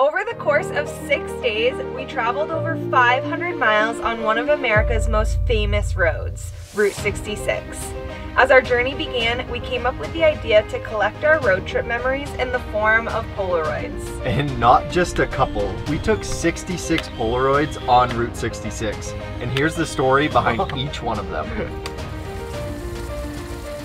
Over the course of six days, we traveled over 500 miles on one of America's most famous roads, Route 66. As our journey began, we came up with the idea to collect our road trip memories in the form of Polaroids. And not just a couple. We took 66 Polaroids on Route 66. And here's the story behind each one of them.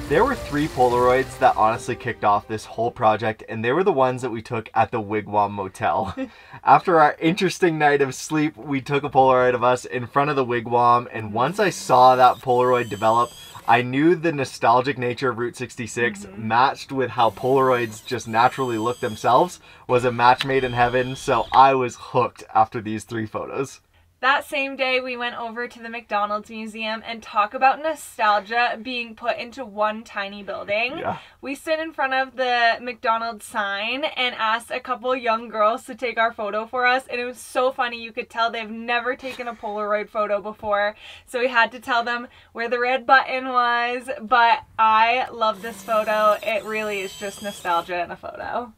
There were three Polaroids that honestly kicked off this whole project, and they were the ones that we took at the Wigwam Motel. After our interesting night of sleep, we took a Polaroid of us in front of the Wigwam, and once I saw that Polaroid develop, I knew the nostalgic nature of Route 66 mm-hmm. matched with how Polaroids just naturally look themselves was a match made in heaven, so I was hooked after these three photos. That same day, we went over to the McDonald's Museum and talk about nostalgia being put into one tiny building. Yeah. We stood in front of the McDonald's sign and asked a couple young girls to take our photo for us, and it was so funny. You could tell they've never taken a Polaroid photo before, so we had to tell them where the red button was. But I love this photo. It really is just nostalgia in a photo.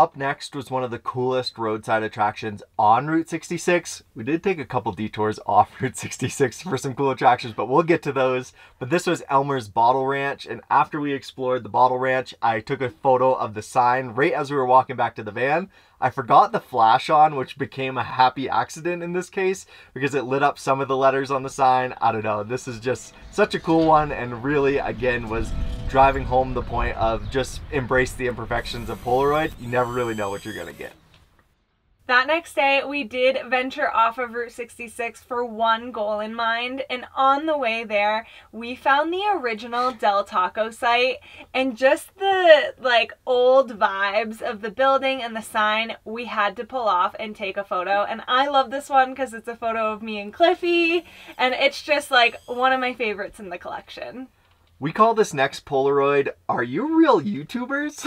Up next was one of the coolest roadside attractions on Route 66. We did take a couple detours off Route 66 for some cool attractions, but we'll get to those. But this was Elmer's Bottle Ranch, and after we explored the Bottle Ranch, I took a photo of the sign right as we were walking back to the van. I forgot the flash on, which became a happy accident in this case because it lit up some of the letters on the sign. I don't know. This is just such a cool one and really, again, was driving home the point of just embrace the imperfections of Polaroid. You never really know what you're going to get. That next day, we did venture off of Route 66 for one goal in mind, and on the way there, we found the original Del Taco site, and just the like old vibes of the building and the sign, we had to pull off and take a photo. And I love this one because it's a photo of me and Cliffy, and it's just like one of my favorites in the collection. We call this next Polaroid, Are You Real YouTubers?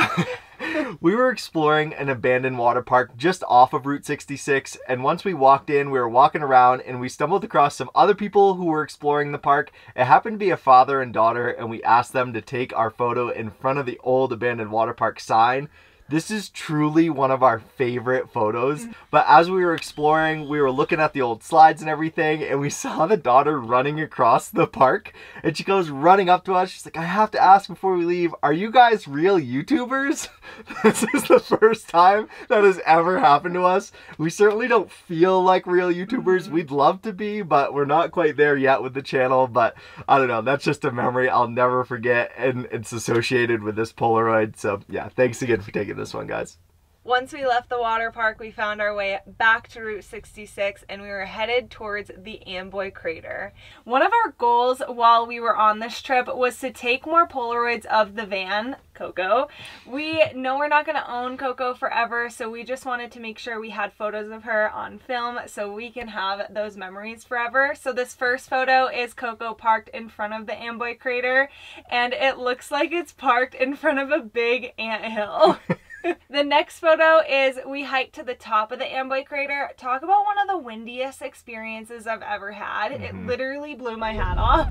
we were exploring an abandoned water park just off of Route 66, and once we walked in, we were walking around and we stumbled across some other people who were exploring the park. It happened to be a father and daughter, and we asked them to take our photo in front of the old abandoned water park sign. This is truly one of our favorite photos. Mm. But as we were exploring, we were looking at the old slides and everything, and we saw the daughter running across the park. And she goes running up to us. She's like, I have to ask before we leave, are you guys real YouTubers? this is the first time that has ever happened to us. We certainly don't feel like real YouTubers. Mm-hmm. We'd love to be, but we're not quite there yet with the channel. But I don't know, that's just a memory I'll never forget, and it's associated with this Polaroid. So yeah, thanks again for taking this one, guys. Once we left the water park, we found our way back to Route 66 and we were headed towards the Amboy Crater. One of our goals while we were on this trip was to take more Polaroids of the van, Coco. We know we're not going to own Coco forever, so we just wanted to make sure we had photos of her on film so we can have those memories forever. So this first photo is Coco parked in front of the Amboy Crater and it looks like it's parked in front of a big ant hill. the next photo is we hiked to the top of the Amboy crater. Talk about one of the windiest experiences I've ever had. Mm -hmm. It mm-hmm. literally blew my hat off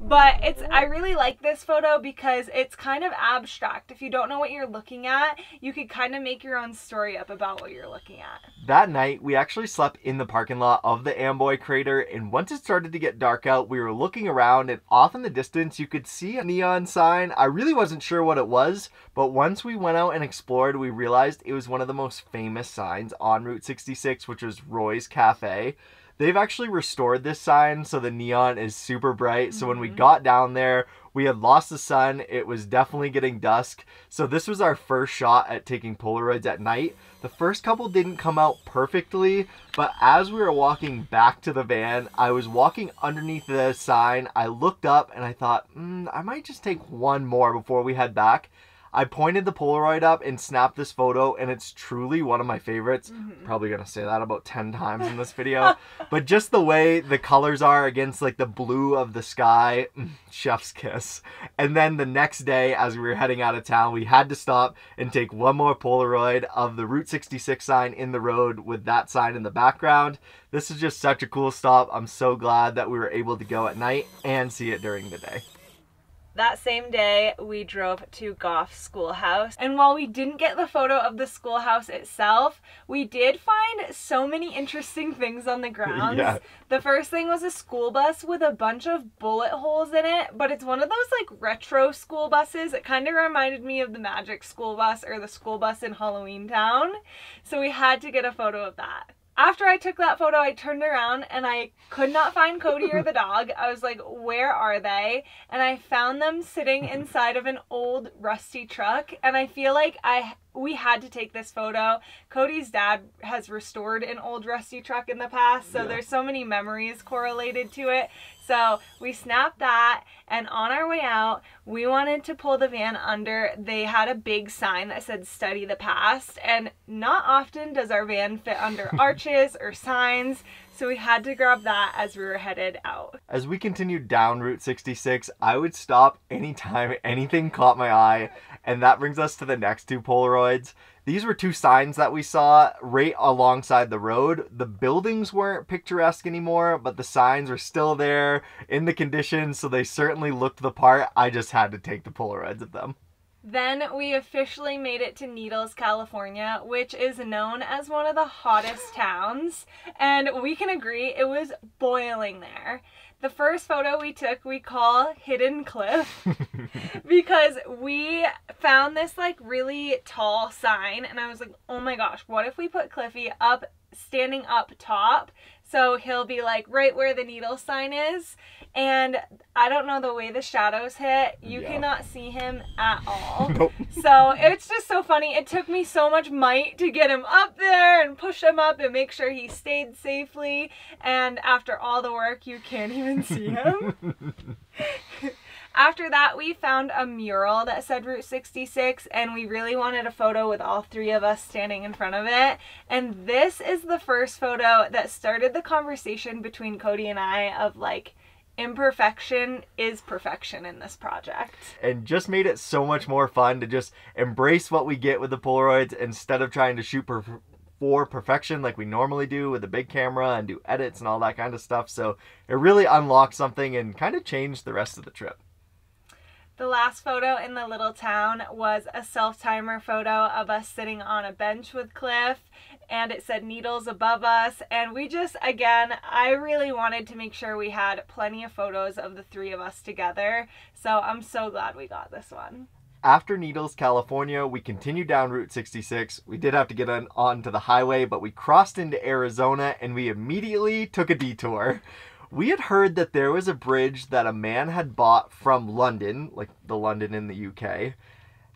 but oh, it's I really like this photo because it's kind of abstract. If you don't know what you're looking at, you could kind of make your own story up about what you're looking at. That night, we actually slept in the parking lot of the Amboy crater, and once it started to get dark out, we were looking around, and off in the distance, you could see a neon sign. I really wasn't sure what it was, but once we went out and explored, we realized it was one of the most famous signs on Route 66, which was Roy's Cafe. They've actually restored this sign so the neon is super bright. So mm -hmm. when we mm-hmm. got down there, we had lost the sun. It was definitely getting dusk. So this was our first shot at taking Polaroids at night. The first couple didn't come out perfectly, but as we were walking back to the van, I was walking underneath the sign. I looked up and I thought, mm, I might just take one more before we head back. I pointed the Polaroid up and snapped this photo, and it's truly one of my favorites. Mm-hmm. Probably gonna say that about 10 times in this video. but just the way the colors are against like the blue of the sky, mm, chef's kiss. And then the next day, as we were heading out of town, we had to stop and take one more Polaroid of the Route 66 sign in the road with that sign in the background. This is just such a cool stop. I'm so glad that we were able to go at night and see it during the day. That same day, we drove to Goff Schoolhouse. And while we didn't get the photo of the schoolhouse itself, we did find so many interesting things on the grounds. Yeah. The first thing was a school bus with a bunch of bullet holes in it, but it's one of those like retro school buses. It kind of reminded me of the Magic school bus or the school bus in Halloween Town. So we had to get a photo of that after I took that photo, I turned around and I could not find Cody or the dog. I was like, where are they? And I found them sitting inside of an old rusty truck. And I feel like I we had to take this photo. Cody's dad has restored an old rusty truck in the past, so Yeah. there's so many memories correlated to it. So we snapped that, and on our way out, we wanted to pull the van under. They had a big sign that said study the past, and not often does our van fit under arches or signs, so we had to grab that as we were headed out. As we continued down Route 66, I would stop anytime anything caught my eye, and that brings us to the next two Polaroids. These were two signs that we saw right alongside the road. The buildings weren't picturesque anymore, but the signs were still there in the condition, so they certainly looked the part. I just had to take the Polaroids of them. Then we officially made it to Needles, California, which is known as one of the hottest towns. And we can agree it was boiling there. The first photo we took we call Hidden Cliff because we found this like really tall sign and I was like, oh my gosh, what if we put Cliffy up standing up top so he'll be like right where the needle sign is and I don't know the way the shadows hit, you Yeah. cannot see him at all. Nope. So it's just so funny. It took me so much might to get him up there and push him up and make sure he stayed safely. And after all the work, you can't even see him. After that, we found a mural that said Route 66, and we really wanted a photo with all three of us standing in front of it. And this is the first photo that started the conversation between Cody and I of like, imperfection is perfection in this project. and just made it so much more fun to just embrace what we get with the Polaroids instead of trying to shoot per- for perfection like we normally do with a big camera and do edits and all that kind of stuff. So it really unlocked something and kind of changed the rest of the trip. The last photo in the little town was a self timer photo of us sitting on a bench with Cliff, and it said needles above us. And we just, again, I really wanted to make sure we had plenty of photos of the three of us together. So I'm so glad we got this one. After Needles, California, we continued down Route 66. We did have to get on onto the highway, but we crossed into Arizona and we immediately took a detour. We had heard that there was a bridge that a man had bought from London, like the London in the UK,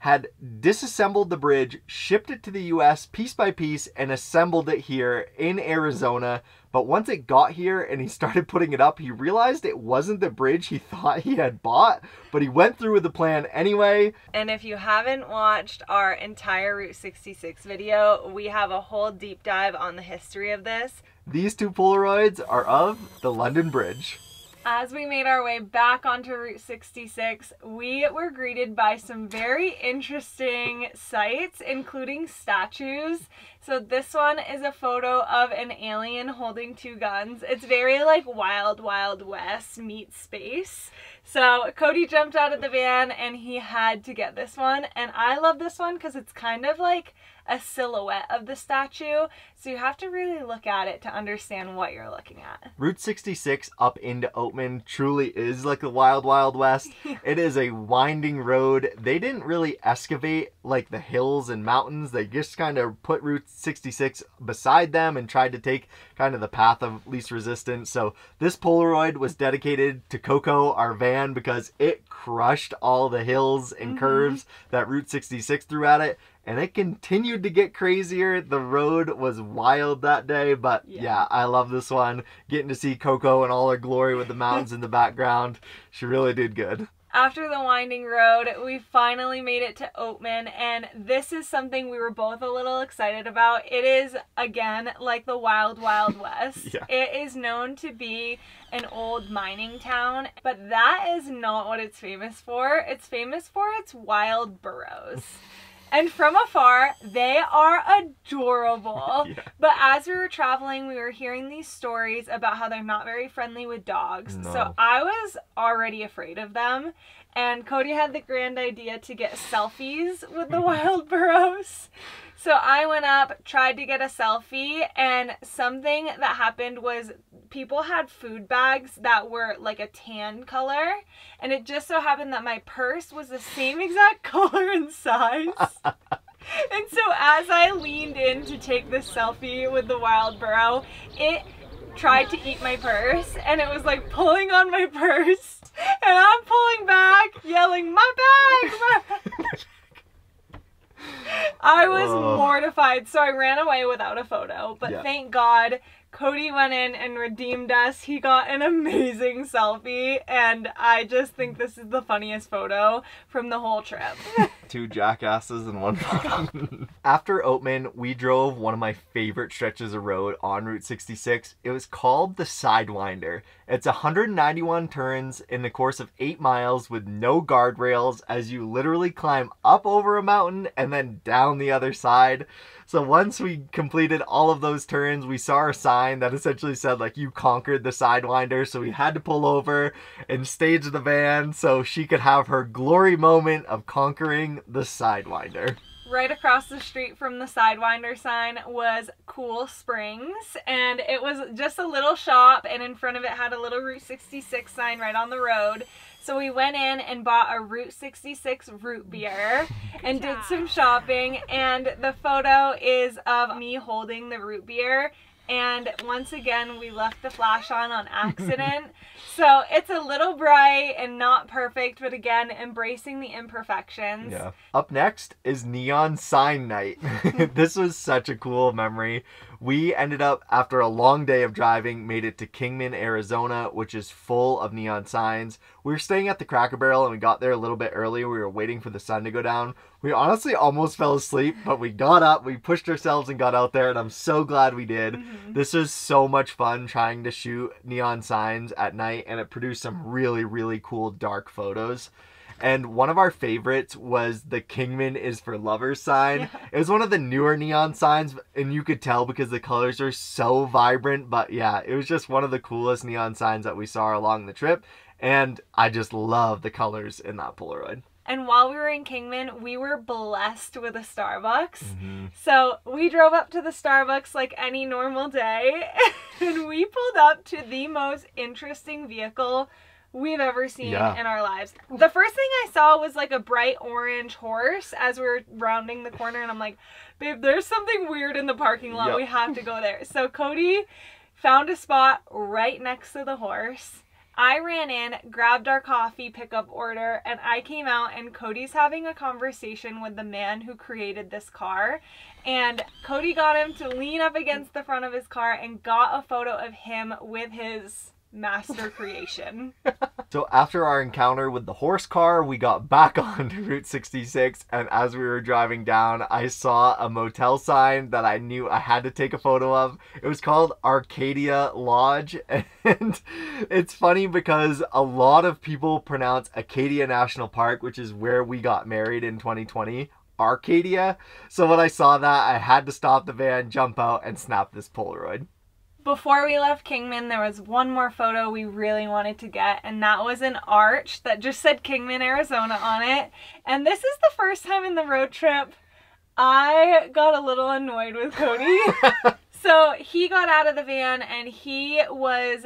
had disassembled the bridge, shipped it to the US piece by piece, and assembled it here in Arizona. But once it got here and he started putting it up, he realized it wasn't the bridge he thought he had bought, but he went through with the plan anyway. And if you haven't watched our entire Route 66 video, we have a whole deep dive on the history of this. These two Polaroids are of the London Bridge. As we made our way back onto Route 66, we were greeted by some very interesting sights, including statues. So, this one is a photo of an alien holding two guns. It's very like Wild Wild West meets space. So, Cody jumped out of the van and he had to get this one. And I love this one because it's kind of like a silhouette of the statue. So, you have to really look at it to understand what you're looking at. Route 66 up into Oatman truly is like the Wild Wild West. it is a winding road. They didn't really excavate like the hills and mountains. They just kind of put Route 66 beside them and tried to take kind of the path of least resistance. So this Polaroid was dedicated to Coco, our van, because it crushed all the hills and mm-hmm. curves that Route 66 threw at it. And it continued to get crazier. The road was wild that day, but Yeah. yeah, I love this one. Getting to see Coco in all her glory with the mountains in the background. She really did good. After the winding road, we finally made it to Oatman, and this is something we were both a little excited about. It is, again, like the Wild Wild West. Yeah. It is known to be an old mining town, but that is not what it's famous for. It's famous for its wild burros. And from afar, they are adorable. Yeah. But as we were traveling, we were hearing these stories about how they're not very friendly with dogs. So I was already afraid of them. And Cody had the grand idea to get selfies with the wild burros. So I went up, tried to get a selfie, and something that happened was people had food bags that were like a tan color, and it just so happened that my purse was the same exact color and size. and so as I leaned in to take this selfie with the wild burro, it tried to eat my purse and it was like pulling on my purse and I'm pulling back yelling my bag, my bag. I was mortified, so I ran away without a photo. But Yeah. thank God Cody went in and redeemed us. He got an amazing selfie, and I just think this is the funniest photo from the whole trip. Two jackasses in one. After Oatman, we drove one of my favorite stretches of road on Route 66. It was called the Sidewinder. It's 191 turns in the course of 8 miles with no guardrails as you literally climb up over a mountain and then down the other side. So once we completed all of those turns, we saw a sign that essentially said like you conquered the Sidewinder. So we had to pull over and stage the van so she could have her glory moment of conquering the Sidewinder. right across the street from the Sidewinder sign was Cool Springs, and it was just a little shop, and in front of it had a little Route 66 sign right on the road. So we went in and bought a Route 66 root beer and did some shopping, and the photo is of me holding the root beer. And once again, we left the flash on on accident. so it's a little bright and not perfect, but again, embracing the imperfections. Yeah. Up next is Neon Sign Night. this was such a cool memory. We ended up, after a long day of driving, made it to Kingman, Arizona, which is full of neon signs. We were staying at the Cracker Barrel and we got there a little bit early. We were waiting for the sun to go down. We honestly almost fell asleep, but we got up, we pushed ourselves and got out there, and I'm so glad we did. Mhm. This was so much fun trying to shoot neon signs at night, and it produced some really, really cool dark photos. And one of our favorites was the Kingman is for lovers sign. Yeah. It was one of the newer neon signs, and you could tell because the colors are so vibrant. But yeah, it was just one of the coolest neon signs that we saw along the trip. And I just love the colors in that Polaroid. And while we were in Kingman, we were blessed with a Starbucks. Mm-hmm. So we drove up to the Starbucks like any normal day, and we pulled up to the most interesting vehicle we've ever seen Yeah. in our lives. The first thing I saw was like a bright orange horse as we were rounding the corner, and I'm like, babe, there's something weird in the parking lot. Yep. We have to go there. So Cody found a spot right next to the horse. I ran in, grabbed our coffee pickup order, and I came out, and Cody's having a conversation with the man who created this car. And Cody got him to lean up against the front of his car and got a photo of him with his master creation. So after our encounter with the horse car, we got back on Route 66, and as we were driving down, I saw a motel sign that I knew I had to take a photo of. It was called Arcadia Lodge, and it's funny because a lot of people pronounce Acadia National Park, which is where we got married in 2020. Arcadia. So when I saw that, I had to stop the van, jump out, and snap this Polaroid. Before we left Kingman, there was one more photo we really wanted to get, and that was an arch that just said Kingman, Arizona on it. And this is the first time in the road trip I got a little annoyed with Cody. so he got out of the van and he was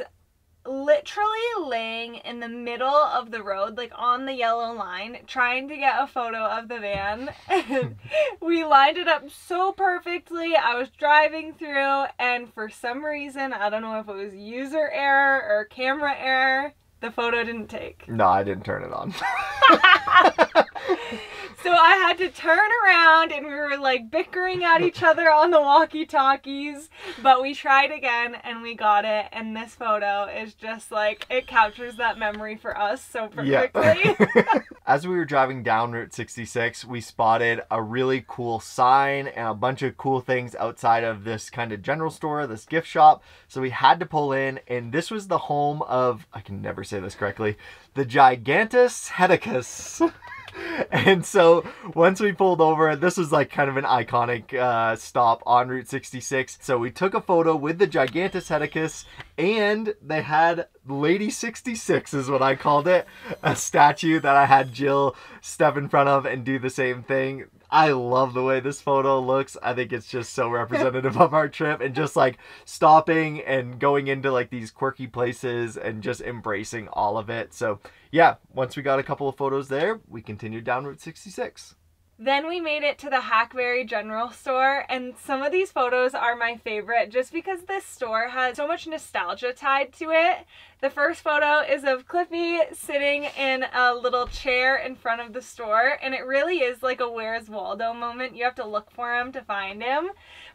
literally laying in the middle of the road, like on the yellow line, trying to get a photo of the van. And we lined it up so perfectly. I was driving through, and for some reason, I don't know if it was user error or camera error, the photo didn't take. No, I didn't turn it on. So I had to turn around and we were like bickering at each other on the walkie talkies. But we tried again and we got it. And this photo is just like, it captures that memory for us so perfectly. Yeah. As we were driving down Route 66, we spotted a really cool sign and a bunch of cool things outside of this kind of general store, this gift shop. So we had to pull in, and this was the home of, I can never say this correctly, the Gigantus Heticus. and so once we pulled over, this was like kind of an iconic uh, stop on Route 66. So we took a photo with the Gigantus Heticus, and they had Lady 66 is what I called it, a statue that I had Jill step in front of and do the same thing. I love the way this photo looks. I think it's just so representative of our trip and just like stopping and going into like these quirky places and just embracing all of it. So, yeah, once we got a couple of photos there, we continued down Route 66. Then we made it to the Hackberry General Store, and some of these photos are my favorite just because this store has so much nostalgia tied to it. The first photo is of Cliffy sitting in a little chair in front of the store, and it really is like a Where's Waldo moment. You have to look for him to find him.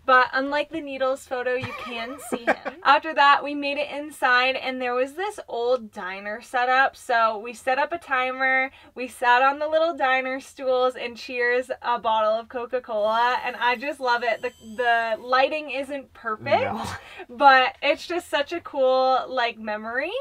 But unlike the Needles photo, you can see him. After that, we made it inside and there was this old diner setup. So we set up a timer, we sat on the little diner stools and cheers a bottle of Coca-Cola and I just love it. The, the lighting isn't perfect, no. but it's just such a cool like memory.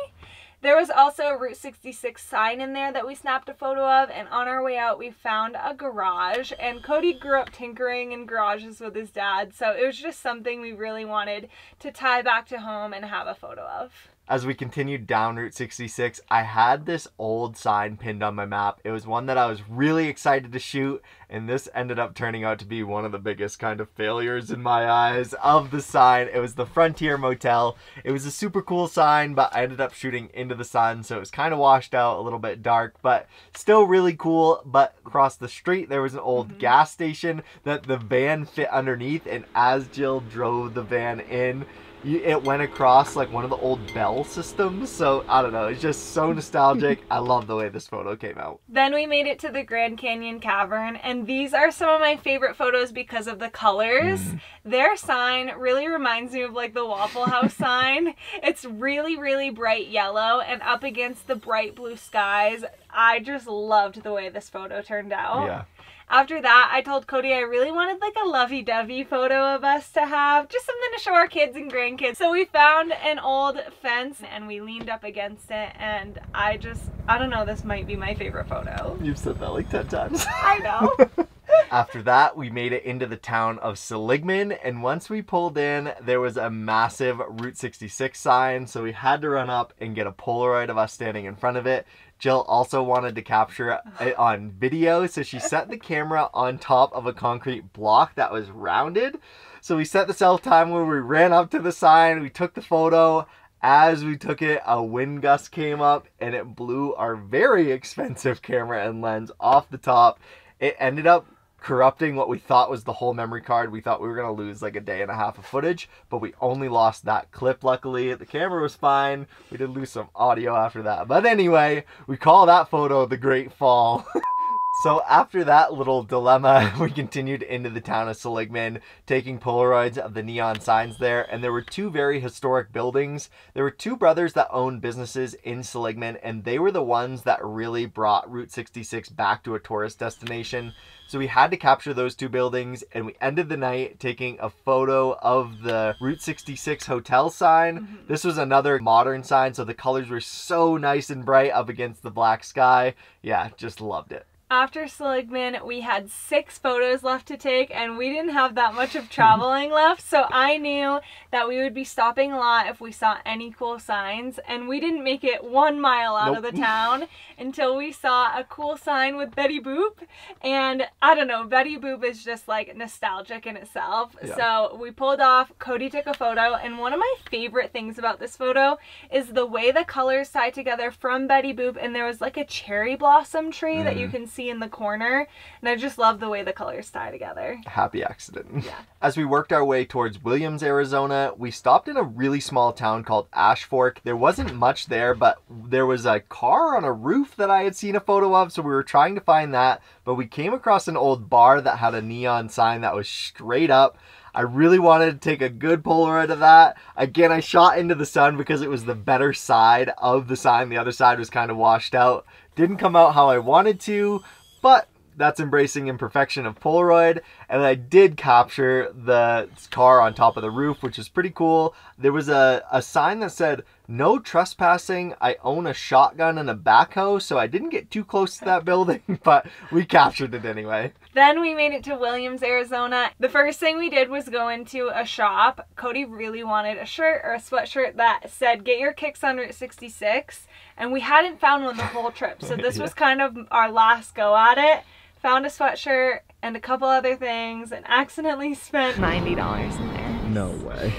There was also a Route 66 sign in there that we snapped a photo of, and on our way out, we found a garage. And Cody grew up tinkering in garages with his dad, so it was just something we really wanted to tie back to home and have a photo of as we continued down Route 66, I had this old sign pinned on my map. It was one that I was really excited to shoot, and this ended up turning out to be one of the biggest kind of failures in my eyes of the sign. It was the Frontier Motel. It was a super cool sign, but I ended up shooting into the sun, so it was kind of washed out, a little bit dark, but still really cool. But across the street, there was an old mm -hmm. gas station that the van fit underneath, and as Jill drove the van in, it went across like one of the old bell systems. So I don't know, it's just so nostalgic. I love the way this photo came out. Then we made it to the Grand Canyon Cavern, and these are some of my favorite photos because of the colors. Mm. Their sign really reminds me of like the Waffle House sign. It's really, really bright yellow and up against the bright blue skies. I just loved the way this photo turned out. Yeah. After that, I told Cody I really wanted like a lovey-dovey photo of us to have, just something to show our kids and grandkids. So we found an old fence and we leaned up against it and I just, I don't know, this might be my favorite photo. You've said that like 10 times. I know. After that, we made it into the town of Seligman, and once we pulled in, there was a massive Route 66 sign, so we had to run up and get a Polaroid of us standing in front of it. Jill also wanted to capture it on video, so she set the camera on top of a concrete block that was rounded. So we set the self timer, we ran up to the sign, we took the photo. As we took it, a wind gust came up and it blew our very expensive camera and lens off the top. It ended up corrupting what we thought was the whole memory card. We thought we were going to lose like a day and a half of footage, but we only lost that clip luckily. The camera was fine. We did lose some audio after that. But anyway, we call that photo the Great Fall. So after that little dilemma, we continued into the town of Seligman, taking Polaroids of the neon signs there, and there were two very historic buildings. There were two brothers that owned businesses in Seligman, and they were the ones that really brought Route 66 back to a tourist destination. So we had to capture those two buildings, and we ended the night taking a photo of the Route 66 hotel sign. Mm -hmm. This was another modern sign, so the colors were so nice and bright up against the black sky. Yeah, just loved it. After Seligman, we had six photos left to take and we didn't have that much of traveling left. So I knew that we would be stopping a lot if we saw any cool signs. And we didn't make it one mile out nope. of the town until we saw a cool sign with Betty Boop. And I don't know, Betty Boop is just like nostalgic in itself. Yeah. So we pulled off, Cody took a photo. And one of my favorite things about this photo is the way the colors tie together from Betty Boop. And there was like a cherry blossom tree mm. that you mm. can see see in the corner. And I just love the way the colors tie together. Happy accident. Yeah. As we worked our way towards Williams, Arizona, we stopped in a really small town called Ash Fork. There wasn't much there, but there was a car on a roof that I had seen a photo of, so we were trying to find that. But we came across an old bar that had a neon sign that was straight up. I really wanted to take a good Polaroid of that. Again, I shot into the sun because it was the better side of the sign. The other side was kind of washed out. Didn't come out how I wanted to, but that's embracing imperfection of Polaroid. And I did capture the car on top of the roof, which is pretty cool. There was a, a sign that said No trespassing. I own a shotgun and a backhoe, so I didn't get too close to that building, but we captured it anyway. Then we made it to Williams, Arizona. The first thing we did was go into a shop. Cody really wanted a shirt or a sweatshirt that said, Get your kicks on Route 66. And we hadn't found one the whole trip. So this Yeah. was kind of our last go at it. Found a sweatshirt and a couple other things and accidentally spent $90 in there. No way.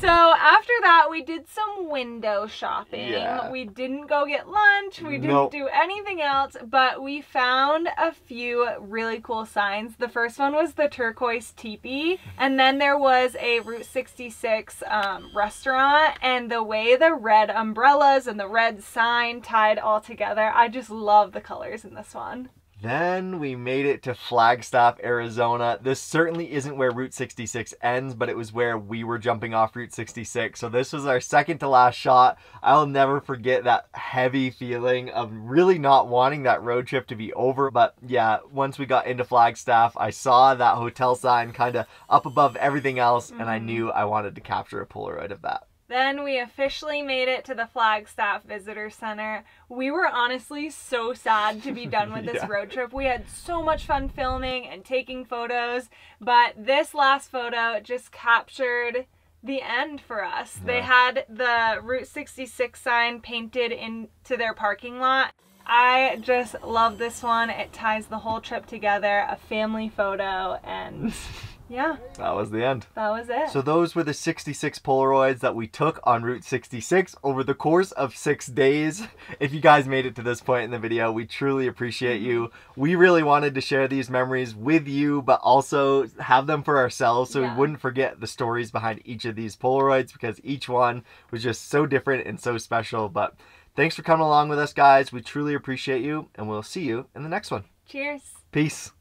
So after that, we did some window shopping. Yeah. We didn't go get lunch. We didn't Nope. do anything else, but we found a few really cool signs. The first one was the turquoise teepee, and then there was a Route 66 um, restaurant. And the way the red umbrellas and the red sign tied all together, I just love the colors in this one. Then we made it to Flagstaff, Arizona. This certainly isn't where Route 66 ends, but it was where we were jumping off Route 66. So this was our second to last shot. I'll never forget that heavy feeling of really not wanting that road trip to be over. But yeah, once we got into Flagstaff, I saw that hotel sign kind of up above everything else, and I Mhm. knew I wanted to capture a Polaroid of that. Then we officially made it to the Flagstaff Visitor Center. We were honestly so sad to be done with this Yeah. road trip. We had so much fun filming and taking photos, but this last photo just captured the end for us. They had the Route 66 sign painted into their parking lot. I just love this one. It ties the whole trip together, a family photo, and yeah, That was the end. that was it. So those were the 66 Polaroids that we took on Route 66 over the course of six days. If you guys made it to this point in the video, we truly appreciate you. We really wanted to share these memories with you, but also have them for ourselves so Yeah. we wouldn't forget the stories behind each of these Polaroids because each one was just so different and so special. But thanks for coming along with us, guys. We truly appreciate you, and we'll see you in the next one. Cheers. Peace.